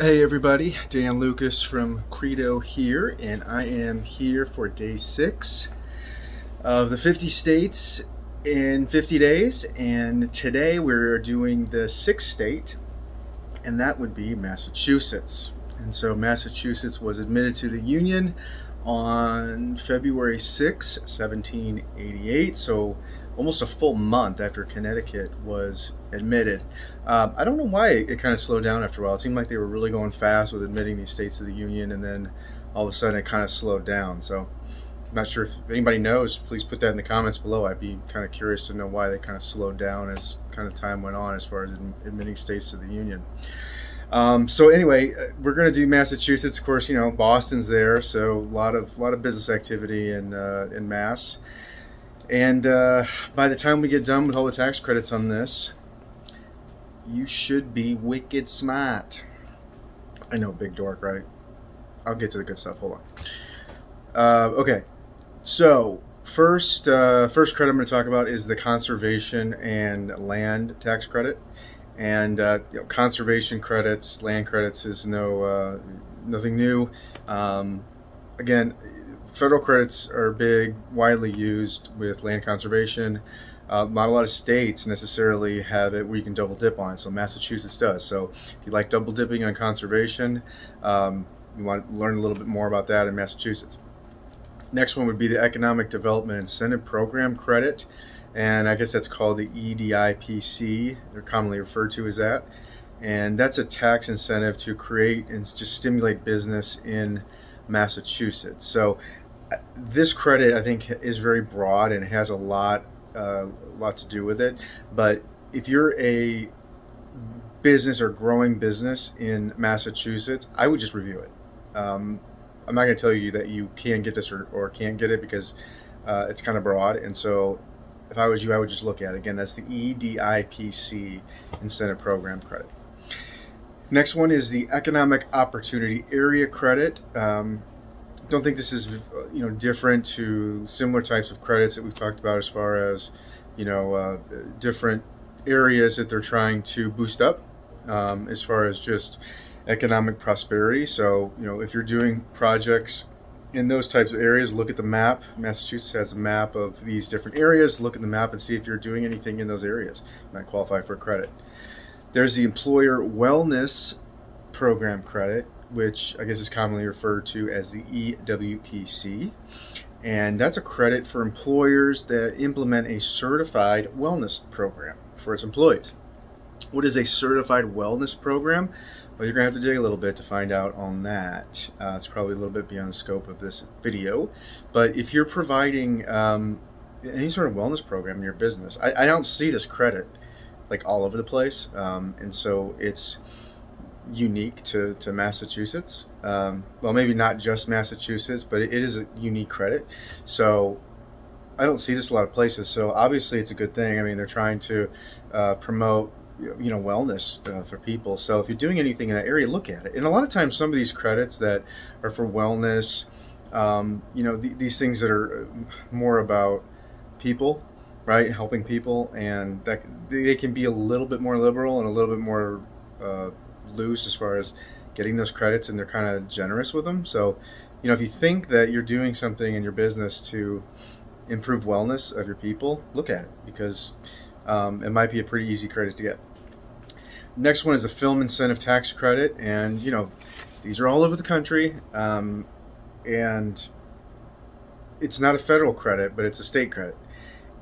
Hey everybody, Dan Lucas from Credo here, and I am here for day six of the 50 states in 50 days. And today we're doing the sixth state, and that would be Massachusetts. And so Massachusetts was admitted to the Union on February 6, 1788. So almost a full month after Connecticut was admitted. Um, I don't know why it, it kind of slowed down after a while. It seemed like they were really going fast with admitting these states to the Union, and then all of a sudden it kind of slowed down. So I'm not sure if anybody knows. Please put that in the comments below. I'd be kind of curious to know why they kind of slowed down as kind of time went on as far as admitting states to the Union. Um, so anyway, uh, we're going to do Massachusetts. Of course, you know Boston's there, so a lot of a lot of business activity in uh, in Mass. And uh, by the time we get done with all the tax credits on this, you should be wicked smart. I know, big dork, right? I'll get to the good stuff. Hold on. Uh, okay, so first, uh, first credit I'm going to talk about is the conservation and land tax credit. And uh, you know, conservation credits, land credits is no uh, nothing new. Um, again, federal credits are big, widely used with land conservation. Uh, not a lot of states necessarily have it where you can double dip on. So Massachusetts does. So if you like double dipping on conservation, um, you want to learn a little bit more about that in Massachusetts. Next one would be the Economic Development Incentive Program credit, and I guess that's called the EDIPC. They're commonly referred to as that, and that's a tax incentive to create and just stimulate business in Massachusetts. So this credit I think is very broad and has a lot uh, lot to do with it. But if you're a business or growing business in Massachusetts, I would just review it. Um, I'm not going to tell you that you can get this or, or can't get it because uh, it's kind of broad. And so if I was you, I would just look at it. Again, that's the EDIPC Incentive Program Credit. Next one is the Economic Opportunity Area Credit. Um, don't think this is you know different to similar types of credits that we've talked about as far as you know uh, different areas that they're trying to boost up um, as far as just economic prosperity. So you know if you're doing projects in those types of areas, look at the map. Massachusetts has a map of these different areas. Look at the map and see if you're doing anything in those areas. You might qualify for a credit. There's the employer wellness program credit which I guess is commonly referred to as the EWPC. And that's a credit for employers that implement a certified wellness program for its employees. What is a certified wellness program? Well, you're going to have to dig a little bit to find out on that. Uh, it's probably a little bit beyond the scope of this video. But if you're providing um, any sort of wellness program in your business, I, I, don't see this credit like all over the place. Um, and so it's unique to, to Massachusetts. Um, well, maybe not just Massachusetts, but it, it is a unique credit. So I don't see this a lot of places. So obviously, it's a good thing. I mean, they're trying to uh, promote you know wellness uh, for people. So if you're doing anything in that area, look at it. And a lot of times, some of these credits that are for wellness, um, you know, th- these things that are uh, more about people right helping people and that they can be a little bit more liberal and a little bit more uh, loose as far as getting those credits and they're kind of generous with them. So, you know, if you think that you're doing something in your business to improve wellness of your people, look at it because um, it might be a pretty easy credit to get. Next one is the film incentive tax credit, and you know, these are all over the country, um, and it's not a federal credit, but it's a state credit,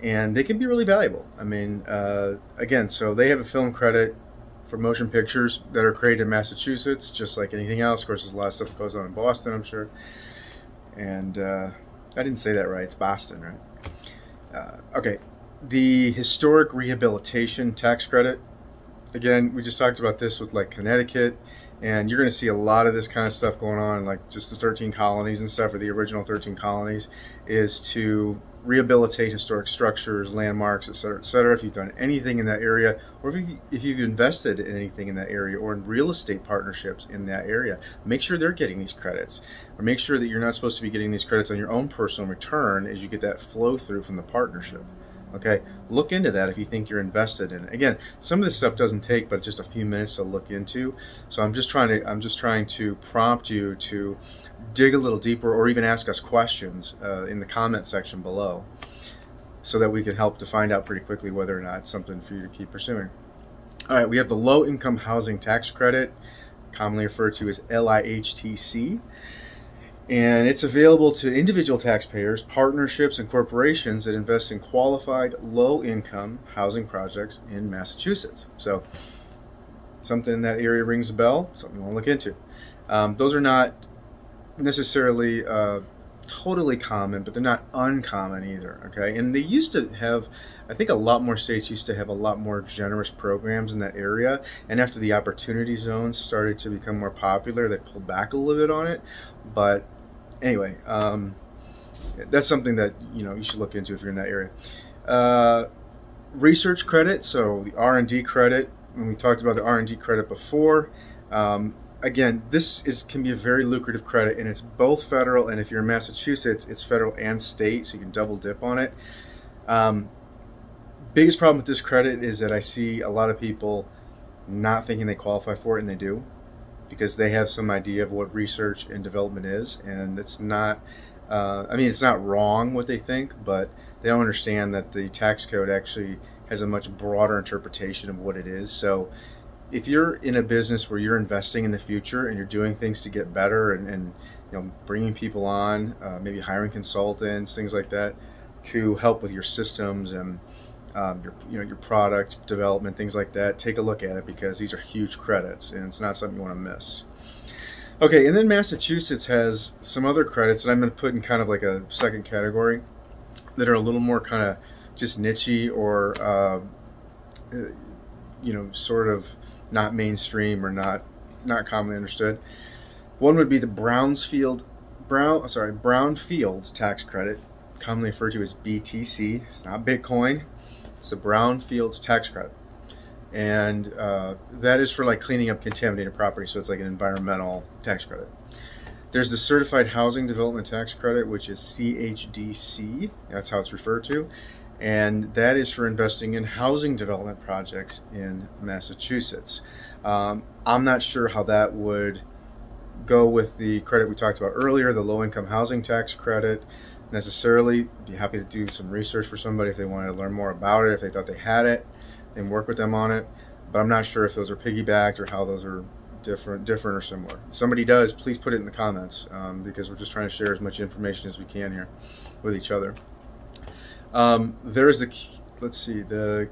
and they can be really valuable. I mean, uh, again, so they have a film credit for motion pictures that are created in Massachusetts, just like anything else. Of course, there's a lot of stuff that goes on in Boston, I'm sure. And uh, I didn't say that right. It's Boston, right? Uh, okay. The historic rehabilitation tax credit. Again, we just talked about this with like Connecticut, and you're going to see a lot of this kind of stuff going on, like just the 13 colonies and stuff, or the original 13 colonies, is to rehabilitate historic structures, landmarks, et cetera, et cetera. If you've done anything in that area, or if, you, if you've invested in anything in that area, or in real estate partnerships in that area, make sure they're getting these credits. Or make sure that you're not supposed to be getting these credits on your own personal return as you get that flow through from the partnership. Okay, look into that if you think you're invested in it. Again, some of this stuff doesn't take but just a few minutes to look into. So I'm just trying to I'm just trying to prompt you to dig a little deeper or even ask us questions uh, in the comment section below, so that we can help to find out pretty quickly whether or not it's something for you to keep pursuing. All right, we have the low income housing tax credit, commonly referred to as LIHTC and it's available to individual taxpayers, partnerships, and corporations that invest in qualified low income housing projects in Massachusetts. So, something in that area rings a bell, something you want to look into. Um, those are not necessarily uh, totally common, but they're not uncommon either. Okay, and they used to have, I think, a lot more states used to have a lot more generous programs in that area. And after the opportunity zones started to become more popular, they pulled back a little bit on it. But anyway, um, that's something that you know you should look into if you're in that area. Uh, research credit, so the R and D credit. When we talked about the R and D credit before, um, again, this is can be a very lucrative credit, and it's both federal and if you're in Massachusetts, it's federal and state, so you can double dip on it. Um, biggest problem with this credit is that I see a lot of people not thinking they qualify for it, and they do because they have some idea of what research and development is, and it's not. Uh, I mean, it's not wrong what they think, but they don't understand that the tax code actually has a much broader interpretation of what it is. So, if you're in a business where you're investing in the future and you're doing things to get better and, and you know bringing people on, uh, maybe hiring consultants, things like that, to help with your systems and um, your you know your product development, things like that. Take a look at it because these are huge credits, and it's not something you want to miss. Okay, and then Massachusetts has some other credits that I'm going to put in kind of like a second category that are a little more kind of just nichey or uh, you know sort of not mainstream or not not commonly understood. One would be the Brownsfield Brown sorry Brownfield tax credit, commonly referred to as BTC. It's not Bitcoin. It's the Brownfields tax credit. And uh, that is for like cleaning up contaminated property, so it's like an environmental tax credit. There's the Certified Housing Development Tax Credit, which is CHDC, that's how it's referred to, and that is for investing in housing development projects in Massachusetts. Um, I'm not sure how that would go with the credit we talked about earlier, the low income housing tax credit necessarily. Be happy to do some research for somebody if they wanted to learn more about it, if they thought they had it, and work with them on it. But I'm not sure if those are piggybacked or how those are different, different or similar. If somebody does, please put it in the comments um, because we're just trying to share as much information as we can here with each other. Um, there is the, let's see, the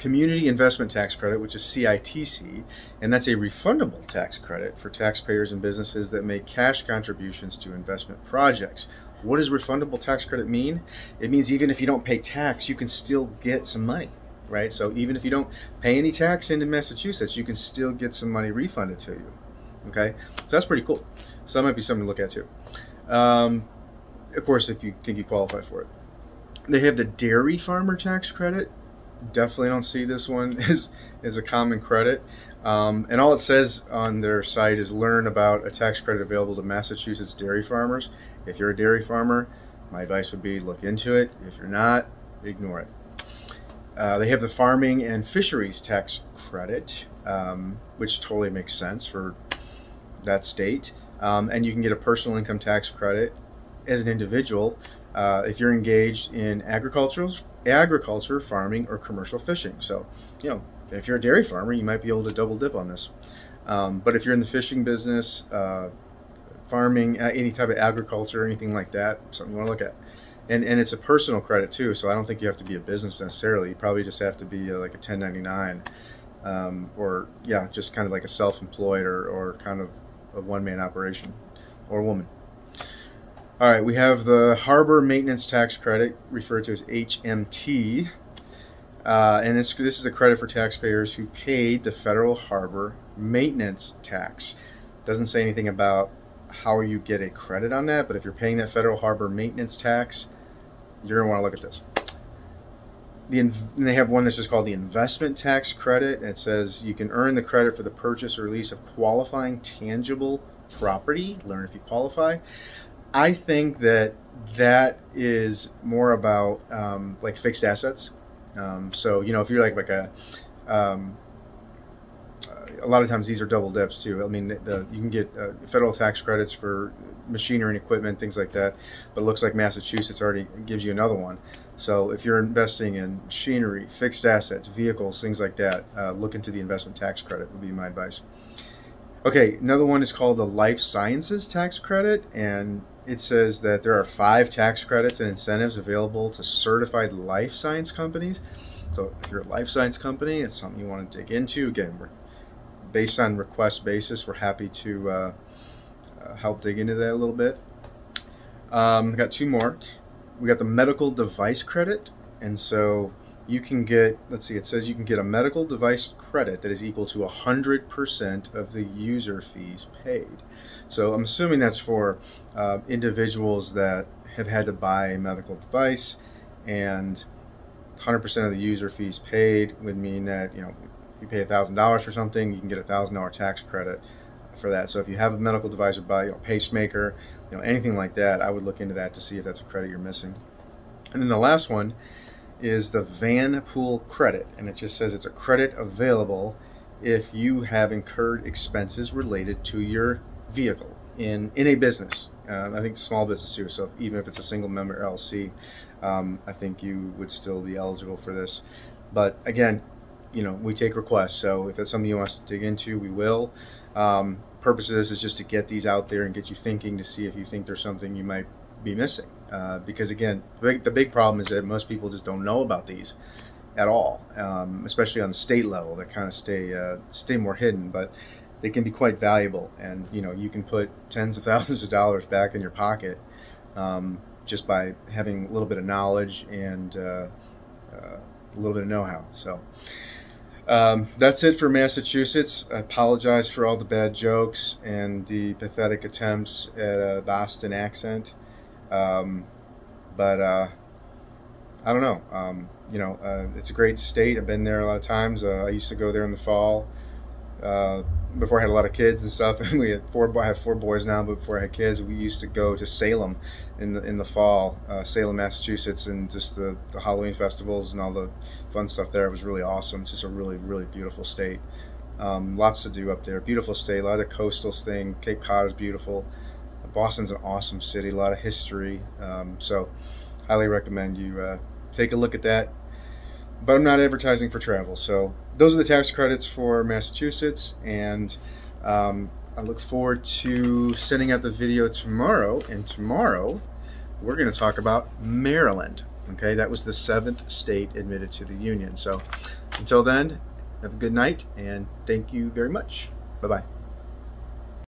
Community Investment Tax Credit, which is CITC, and that's a refundable tax credit for taxpayers and businesses that make cash contributions to investment projects. What does refundable tax credit mean? It means even if you don't pay tax, you can still get some money, right? So even if you don't pay any tax into Massachusetts, you can still get some money refunded to you. Okay, so that's pretty cool. So that might be something to look at too. Um, of course, if you think you qualify for it. They have the dairy farmer tax credit. Definitely don't see this one as, as a common credit. Um, and all it says on their site is learn about a tax credit available to Massachusetts dairy farmers. If you're a dairy farmer, my advice would be look into it. If you're not, ignore it. Uh, they have the farming and fisheries tax credit, um, which totally makes sense for that state. Um, and you can get a personal income tax credit as an individual uh, if you're engaged in agricultural, agriculture, farming, or commercial fishing. So, you know, if you're a dairy farmer, you might be able to double dip on this. Um, but if you're in the fishing business, uh, farming, any type of agriculture, anything like that, something you want to look at. And, and it's a personal credit too, so I don't think you have to be a business necessarily. You probably just have to be a, like a 1099, um, or yeah, just kind of like a self-employed or, or kind of a one-man operation, or woman. All right, we have the Harbor Maintenance Tax Credit, referred to as HMT, uh, and this this is a credit for taxpayers who paid the federal harbor maintenance tax. Doesn't say anything about how you get a credit on that, but if you're paying that federal harbor maintenance tax, you're gonna want to look at this. The, they have one that's just called the investment tax credit. It says you can earn the credit for the purchase or lease of qualifying tangible property. Learn if you qualify. I think that that is more about um, like fixed assets. Um, so you know, if you're like like a um, a lot of times these are double dips too. I mean, the, you can get uh, federal tax credits for machinery and equipment, things like that. But it looks like Massachusetts already gives you another one. So if you're investing in machinery, fixed assets, vehicles, things like that, uh, look into the investment tax credit would be my advice. Okay, another one is called the Life Sciences Tax Credit, and it says that there are five tax credits and incentives available to certified life science companies. So if you're a life science company, it's something you want to dig into. Again, we're based on request basis, we're happy to uh, uh, help dig into that a little bit. Um, got two more. We got the medical device credit, and so you can get, let's see, it says you can get a medical device credit that is equal to 100% of the user fees paid. So I'm assuming that's for uh, individuals that have had to buy a medical device and 100% of the user fees paid would mean that, you know, if you pay $1,000 for something, you can get a $1,000 tax credit for that. So if you have a medical device or buy, you know, pacemaker, you know, anything like that, I would look into that to see if that's a credit you're missing. And then the last one is the van pool credit, and it just says it's a credit available if you have incurred expenses related to your vehicle in in a business. Uh, I think small business too. So even if it's a single member LLC, um, I think you would still be eligible for this. But again, you know, we take requests. So if that's something you want us to dig into, we will. Um, purpose of this is just to get these out there and get you thinking to see if you think there's something you might be missing. Uh, because again, the big, the big, problem is that most people just don't know about these at all, um, especially on the state level. They kind of stay uh, stay more hidden, but they can be quite valuable. And you know, you can put tens of thousands of dollars back in your pocket um, just by having a little bit of knowledge and uh, uh a little bit of know-how. So. Um, that's it for Massachusetts. I apologize for all the bad jokes and the pathetic attempts at a Boston accent. Um, but uh, I don't know. Um, you know, uh, it's a great state. I've been there a lot of times. Uh, I used to go there in the fall uh, before I had a lot of kids and stuff. And we had four. I have four boys now, but before I had kids, we used to go to Salem in the in the fall, uh, Salem, Massachusetts, and just the, the Halloween festivals and all the fun stuff there. It was really awesome. It's just a really really beautiful state. Um, lots to do up there. Beautiful state. A lot of the coastal thing. Cape Cod is beautiful. Boston's an awesome city, a lot of history. Um, so, highly recommend you uh, take a look at that. But I'm not advertising for travel. So, those are the tax credits for Massachusetts. And um, I look forward to sending out the video tomorrow. And tomorrow, we're going to talk about Maryland. Okay, that was the seventh state admitted to the Union. So, until then, have a good night and thank you very much. Bye bye.